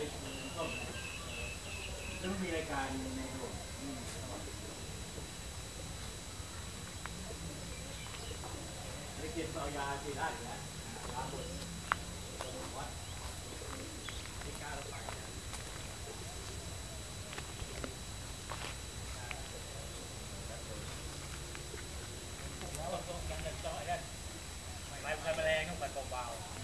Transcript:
เต้องมีรายการในโลกไปเก็บเอายาที่ได้อยู่แล้วยาหมดวัดที่กล้าราไปนะแล้วต้องยังจะจ่อยได้ไม่ไรใช่แมลงต้องไปเบาๆ